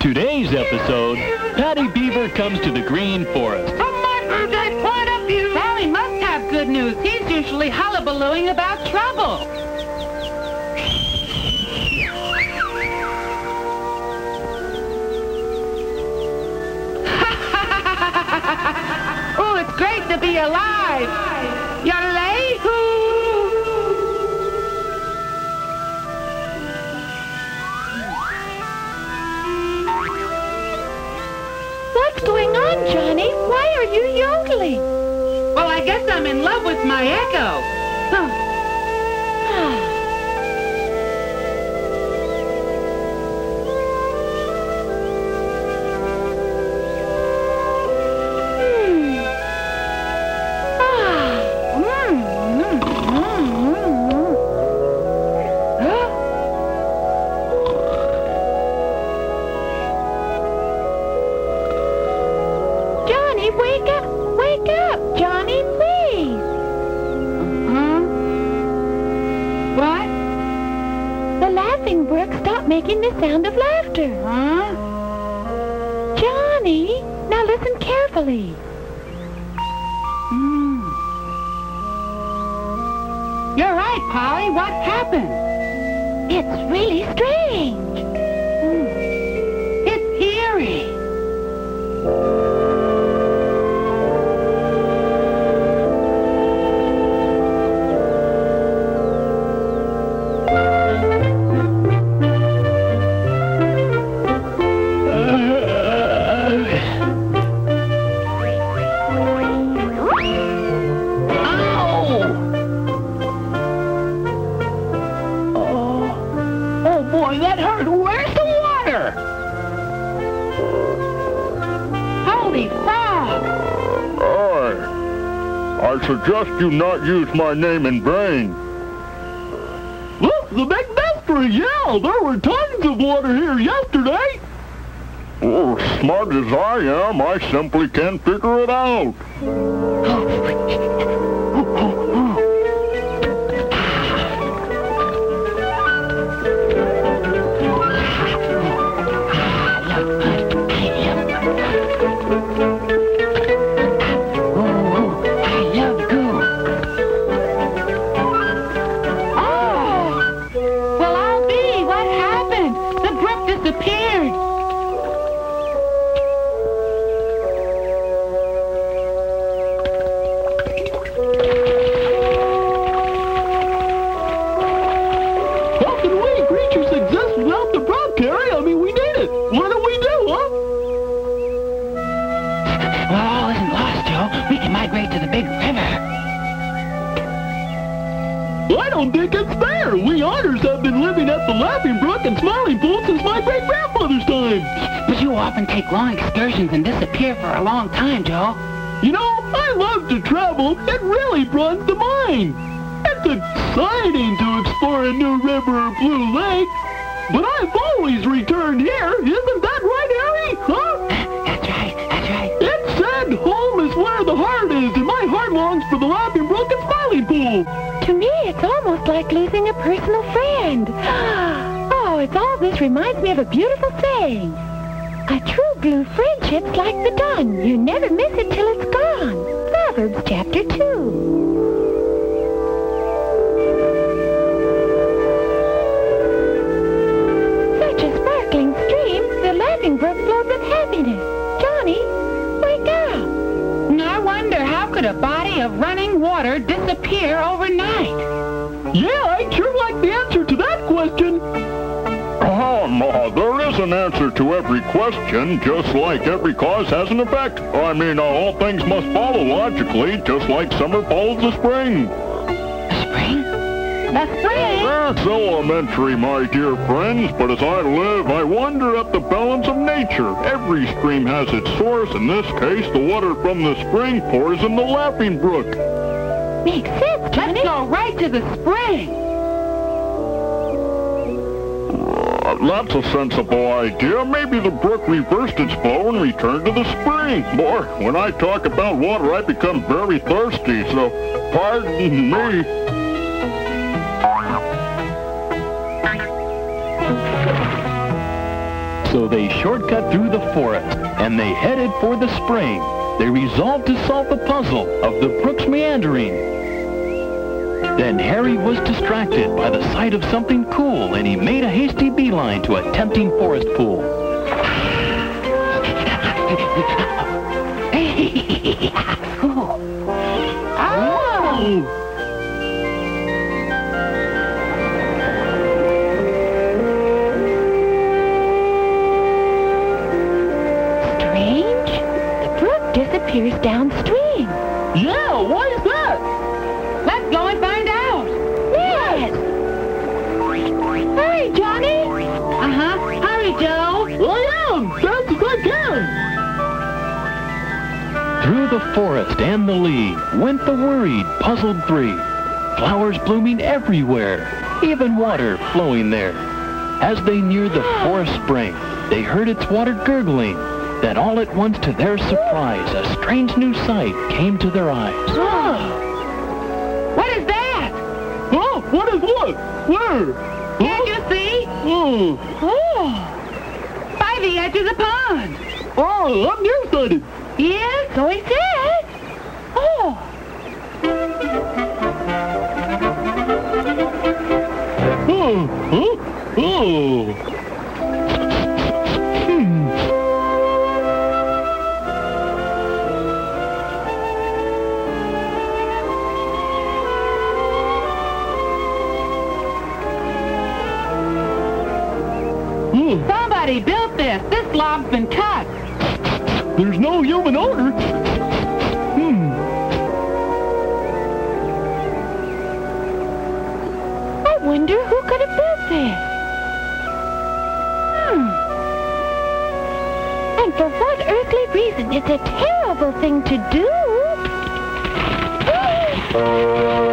Today's episode, Paddy Beaver comes to the Green Forest. From my bird's point of view, Sally must have good news. He's usually hullabalooing about trouble. oh, it's great to be alive. Johnny? Why are you yodeling? Well, I guess I'm in love with my echo. Johnny, laughing brook stopped making the sound of laughter. Huh? Johnny, now listen carefully. Hmm. You're right, Polly. What happened? It's really strange. It's eerie. Suggest you not use my name in vain. Look, the big mystery, yeah. There were tons of water here yesterday. Oh, smart as I am, I simply can't figure it out. Oh, I don't think it's fair. We otters have been living at the Laughing Brook and Smiling Pool since my great-grandfather's time. But you often take long excursions and disappear for a long time, Joe. You know, I love to travel. It really broadens the mind. It's exciting to explore a new river or blue lake. But I've always returned here. Isn't that right, Harry? Huh? The Brook and Smiling Pool. To me, it's almost like losing a personal friend. Oh, it's all this reminds me of a beautiful saying. A true blue friendship's like the dawn. You never miss it till it's gone. Proverbs chapter 2. Water disappear overnight? Yeah, I'd sure like the answer to that question. Oh, Ma, there is an answer to every question, just like every cause has an effect. I mean, uh, all things must follow logically, just like summer follows the spring. The spring? The spring? That's elementary, my dear friends, but as I live, I wonder at the balance of nature. Every stream has its source. In this case, the water from the spring pours in the Laughing Brook. Makes sense, Johnny. Let's go right to the spring. Uh, that's a sensible idea. Maybe the brook reversed its flow and returned to the spring. Boy, when I talk about water, I become very thirsty, so pardon me. So they shortcut through the forest, and they headed for the spring. They resolved to solve the puzzle of the brook's meandering. Then Harry was distracted by the sight of something cool, and he made a hasty beeline to a tempting forest pool. brook disappears downstream. Yeah, why is that? Let's go and find out. Yes. Hurry, Johnny. Uh-huh. Hurry, Joe. I am, fast as I can. Through the forest and the lee went the worried, puzzled three. Flowers blooming everywhere, even water flowing there. As they neared the forest spring, they heard its water gurgling. Then all at once, to their surprise, a strange new sight came to their eyes. What is that? Huh? What is what? Where? Can't you see? Oh, Oh. By the edge of the pond. oh, I'm nearsighted. Yes, so he says. Oh. Oh, huh? Oh. Somebody built this. This log's been cut. There's no human owner. Hmm. I wonder who could have built this. Hmm. And for what earthly reason? It's a terrible thing to do.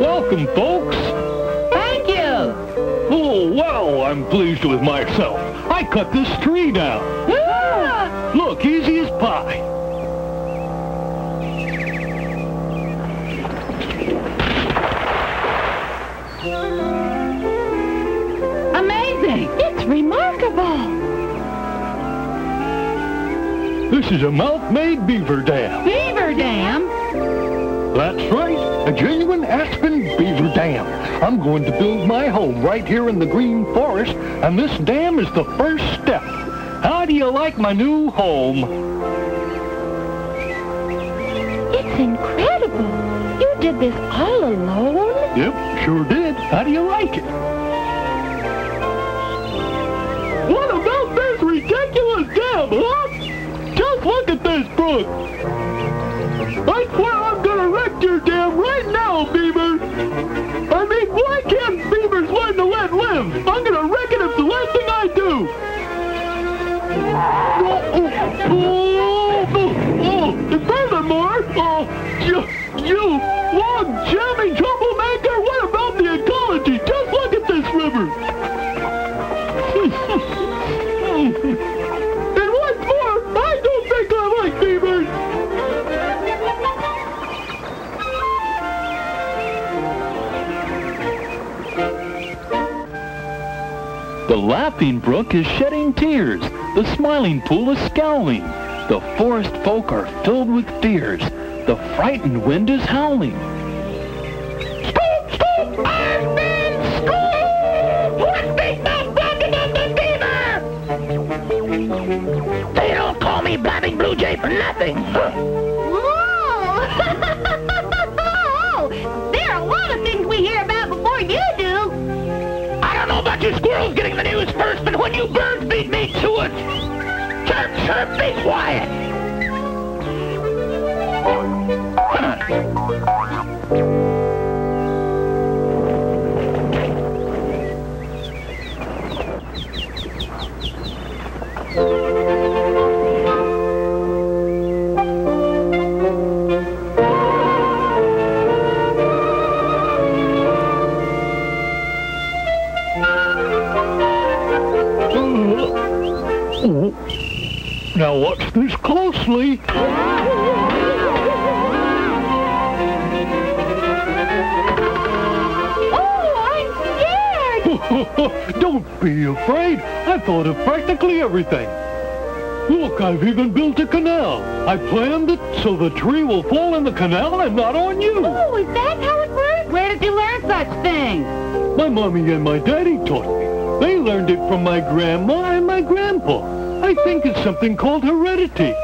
Welcome, folks. Thank you. Oh, wow, I'm pleased with myself. I cut this tree down. Ah. Look, easy as pie. Amazing. It's remarkable. This is a mouth-made beaver dam. Beaver Dam. That's right, a genuine Aspen beaver dam. I'm going to build my home right here in the green forest, and this dam is the first step. How do you like my new home? It's incredible. You did this all alone? Yep, sure did. How do you like it? What about this ridiculous dam, huh? Just look at this brook. I swear I'm gonna wreck your dam right now, Beaver. I mean, why can't beavers learn to let live? I'm gonna wreck it if the last thing I do. Oh, oh, oh, oh, oh. oh and furthermore, oh, you, you log laughing brook is shedding tears. The smiling pool is scowling. The forest folk are filled with fears. The frightened wind is howling. Scoop, scoop, I've been scooped! What's this about blocking up the beaver? They don't call me Blabbing Blue Jay for nothing. You birds beat me to it, Chirp, chirp, be quiet. This closely. Oh, I'm scared. Don't be afraid. I thought of practically everything. Look, I've even built a canal. I planned it so the tree will fall in the canal and not on you. Oh, is that how it works? Where did you learn such things? My mommy and my daddy taught me. They learned it from my grandma and my grandpa. I think it's something called heredity.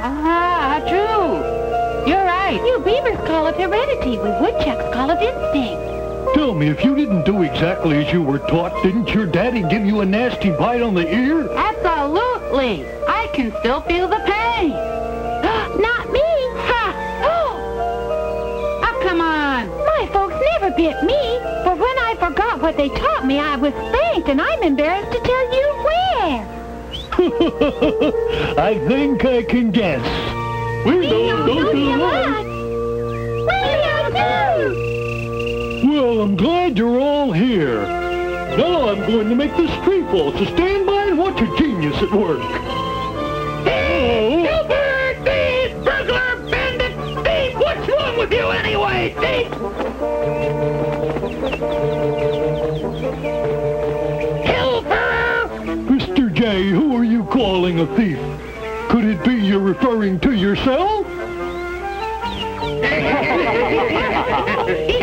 Ah, true. You're right. You beavers call it heredity. We woodchucks call it instinct. Tell me, if you didn't do exactly as you were taught, didn't your daddy give you a nasty bite on the ear? Absolutely. I can still feel the pain. Not me. Ha! Oh, come on. My folks never bit me. But when I forgot what they taught me, I was spanked, and I'm embarrassed to tell you where. I think I can guess. We don't go to the. We too. Well, I'm glad you're all here. Now I'm going to make this tree fall, so stand by and watch a genius at work. Silver, thief, burglar, bandit, thief! What's wrong with you anyway, thief? A thief? Could it be you're referring to yourself?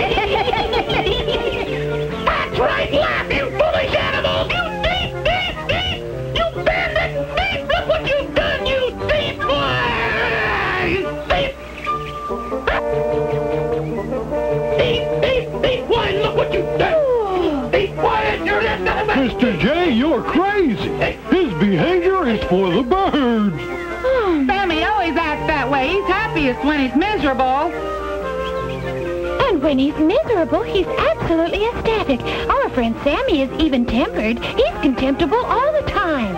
for the birds. Hmm. Sammy always acts that way. He's happiest when he's miserable. And when he's miserable, he's absolutely ecstatic. Our friend Sammy is even-tempered. He's contemptible all the time.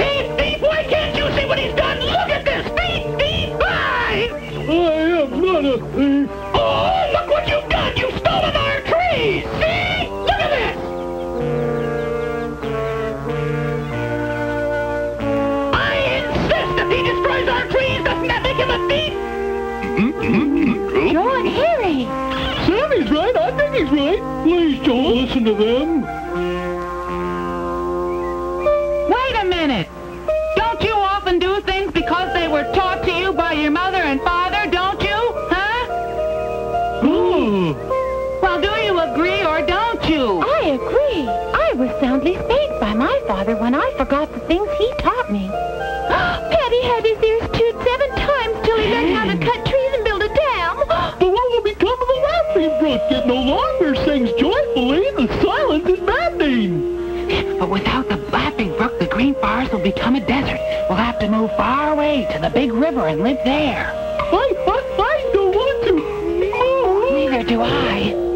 Thief, thief! Why can't you see what he's done? Look at this! Thief, thief! Bye! I am not a thief. And Harry. Sammy's right. I think he's right. Please don't listen to them. Wait a minute. Don't you often do things because they were taught to you by your mother and father, don't you? Huh? Oh, Well, do you agree or don't you? I agree. I was soundly spanked by my father when I forgot the things he taught me. Paddy had his ears It no longer sings joyfully. The silence is maddening. But without the laughing brook, the green forest will become a desert. We'll have to move far away to the big river and live there. I, I, I don't want to. move. Neither do I.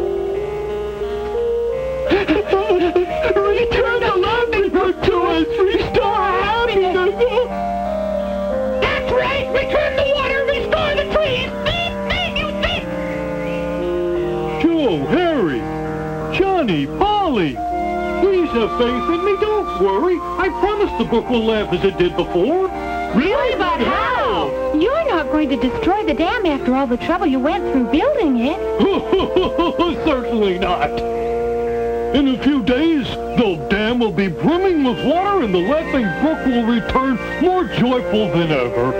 Faith in me. Don't worry. I promise the book will laugh as it did before. Really? But how? You're not going to destroy the dam after all the trouble you went through building it. Certainly not. In a few days, the dam will be brimming with water and the laughing brook will return more joyful than ever.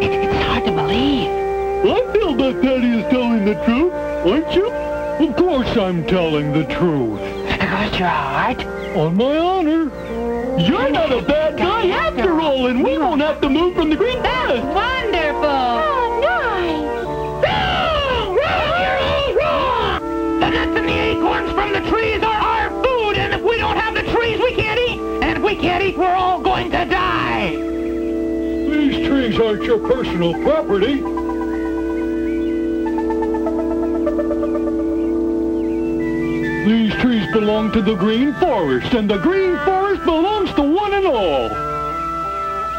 It's hard to believe. I feel that Daddy is telling the truth, aren't you? Of course I'm telling the truth. Your heart. On my honor. You're not a bad guy after all, and we won't have to move from the green forest. Wonderful. Oh, nice. Wrong! Wrong! You're all wrong! The nuts and the acorns from the trees are our food, and if we don't have the trees, we can't eat. And if we can't eat, we're all going to die. These trees aren't your personal property. Belong to the Green Forest, and the Green Forest belongs to one and all.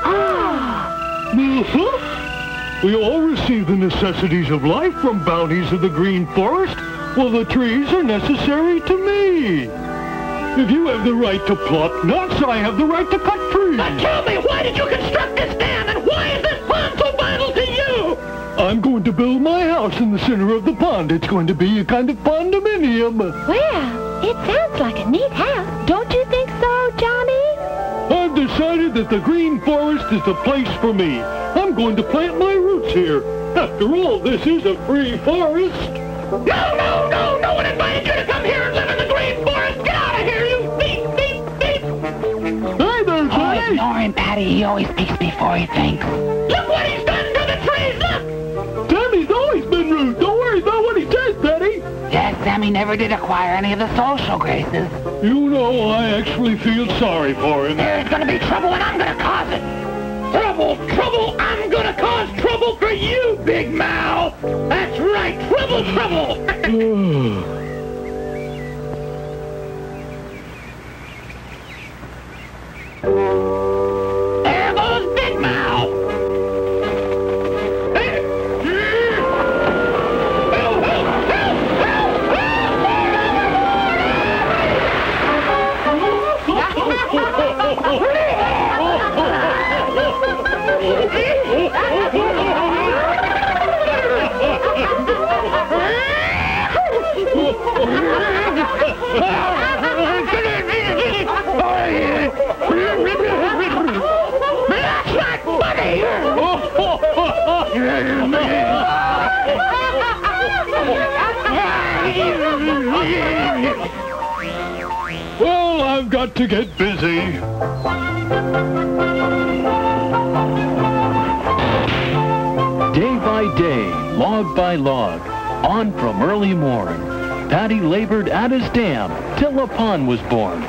Ah, Uh-huh. We all receive the necessities of life from bounties of the Green Forest. Well, the trees are necessary to me. If you have the right to pluck nuts, I have the right to cut trees. Now tell me, why did you construct this dam, I'm going to build my house in the center of the pond. It's going to be a kind of condominium. well, it sounds like a neat house. Don't you think so, Johnny? I've decided that the Green Forest is the place for me. I'm going to plant my roots here. After all, this is a free forest. No, no, no, no one invited you to come here and live in the Green Forest. Get out of here, you thief, thief, thief. Hey there, Johnny. Oh, Ignore him, Paddy. He always speaks before he thinks. Look Sammy never did acquire any of the social graces. You know, I actually feel sorry for him. There's gonna be trouble and I'm gonna cause it. Trouble, trouble, I'm gonna cause trouble for you, Big Mouth. That's right, trouble, trouble. Well, I've got to get busy. Day log by log, on from early morn, Paddy labored at his dam till a pond was born.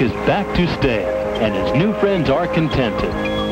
Is back to stay, and his new friends are contented.